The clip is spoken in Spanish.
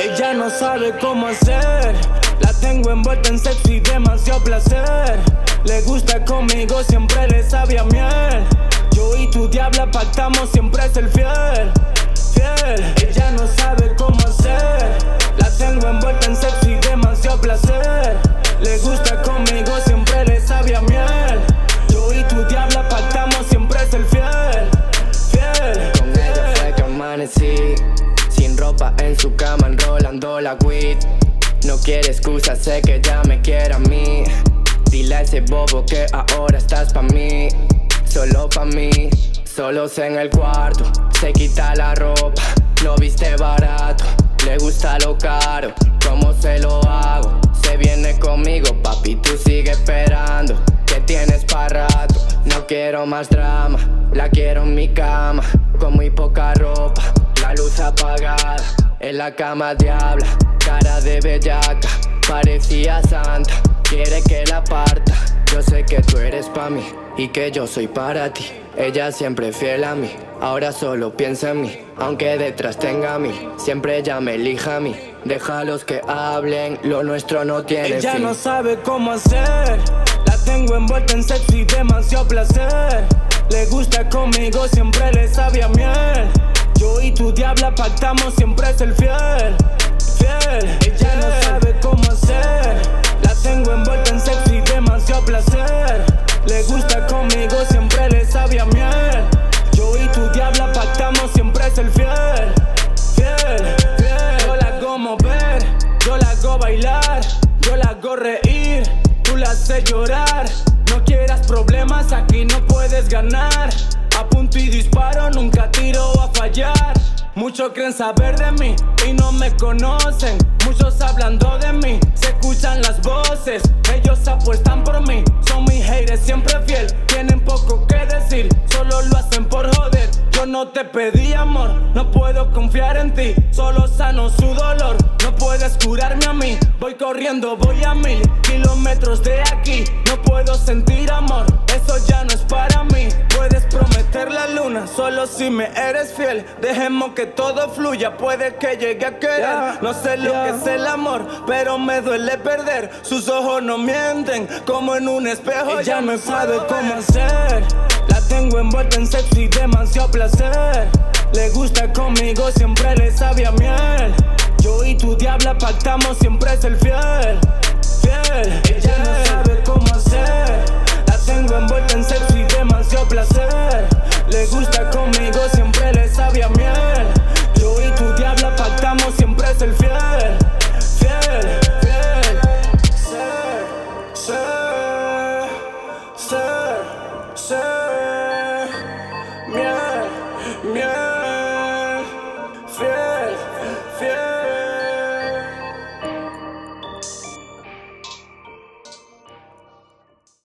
Ella no sabe cómo hacer. La tengo envuelta en sexo y demasiado placer. Le gusta conmigo, siempre le sabe a miel. Yo y tu diabla pactamos, siempre es el fiel. Ropa en su cama enrolando la weed. No quiere excusa, sé que ya me quiere a mí. Dile a ese bobo que ahora estás pa' mí. Solo pa' mí Solos en el cuarto. Se quita la ropa Lo viste barato. Le gusta lo caro ¿Cómo se lo hago? Se viene conmigo, papi, tú sigue esperando. Que tienes pa' rato No quiero más drama La quiero en mi cama Con muy poca ropa La luz apagada En la cama diabla Cara de bellaca Parecía santa. Quiere que la parta Yo sé que tú eres pa' mí Y que yo soy para ti. Ella siempre fiel a mí Ahora solo piensa en mí. Aunque detrás tenga a mí Siempre ella me elija a mí. Déjalos que hablen Lo nuestro no tiene Ella fin. no sabe cómo hacer. La tengo envuelta en sexo y demasiado placer. Le gusta conmigo, siempre le sabe a miel. Yo y tu diabla pactamos, siempre es el fiel. Fiel. Ella no sabe cómo hacer. La tengo envuelta en sexo y demasiado placer. Le gusta conmigo, siempre le sabe a miel. Yo y tu diabla pactamos, siempre es el fiel. Fiel, fiel. Yo la hago mover, yo la hago bailar, yo la hago reír, tú la haces llorar. No quieras problemas, aquí no puedes ganar. Muchos creen saber de mí y no me conocen. Muchos hablando de mí, se escuchan las voces. Ellos apuestan por mí, son mis haters siempre fiel. Tienen poco que decir, solo lo hacen por joder. Yo no te pedí amor, no puedo confiar en ti. Solo sano su dolor, no puedes curarme a mí. Voy corriendo, voy a mil kilómetros de aquí. No puedo sentir amor, eso ya no es para solo si me eres fiel. Dejemos que todo fluya, puede que llegue a querer. No sé lo que es el amor, pero me duele perder. Sus ojos no mienten, como en un espejo. Ella no sabe cómo hacer. La tengo envuelta en sexo y demasiado placer. Le gusta conmigo, siempre le sabe a miel. Yo y tu diabla pactamos, siempre es el fiel. Who's that